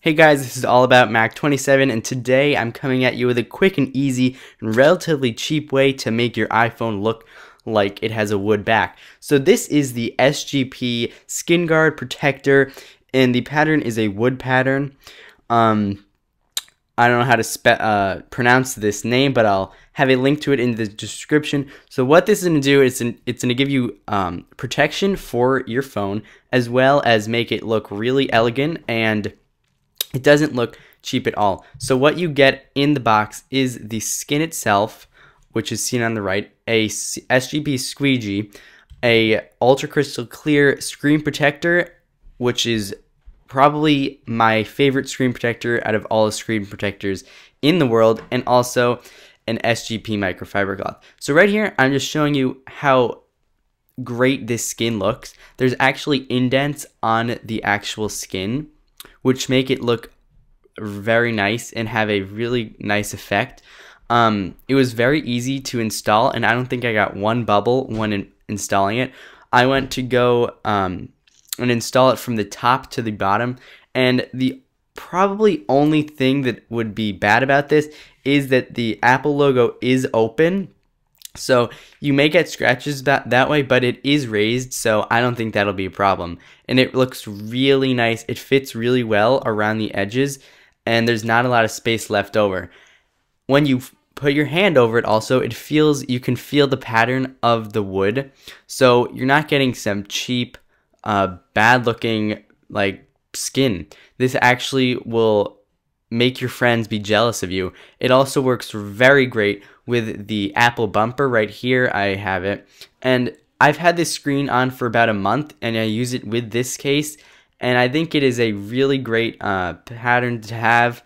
Hey guys, this is all about Mac 27 and today I'm coming at you with a quick and easy and relatively cheap way to make your iPhone look like it has a wood back. So this is the SGP Skin Guard Protector and the pattern is a wood pattern. Um, I don't know how to uh, pronounce this name, but I'll have a link to it in the description. So what this is going to do is it's going to give you um, protection for your phone as well as make it look really elegant and it doesn't look cheap at all. So what you get in the box is the skin itself, which is seen on the right, a SGP squeegee, a ultra crystal clear screen protector, which is probably my favorite screen protector out of all the screen protectors in the world, and also an SGP microfiber cloth. So right here, I'm just showing you how great this skin looks. There's actually indents on the actual skin which make it look very nice and have a really nice effect. Um, it was very easy to install, and I don't think I got one bubble when in installing it. I went to go um, and install it from the top to the bottom, and the probably only thing that would be bad about this is that the Apple logo is open so you may get scratches that, that way, but it is raised, so I don't think that'll be a problem. And it looks really nice. It fits really well around the edges, and there's not a lot of space left over. When you put your hand over it also, it feels, you can feel the pattern of the wood. So you're not getting some cheap, uh, bad looking, like, skin. This actually will make your friends be jealous of you. It also works very great with the Apple bumper right here. I have it. And I've had this screen on for about a month and I use it with this case. And I think it is a really great uh, pattern to have.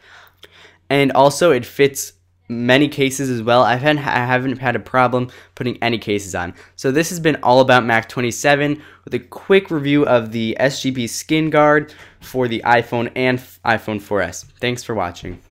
And also it fits many cases as well. I've had, I haven't had a problem putting any cases on. So this has been all about Mac 27 with a quick review of the SGP Skin Guard for the iPhone and iPhone 4S. Thanks for watching.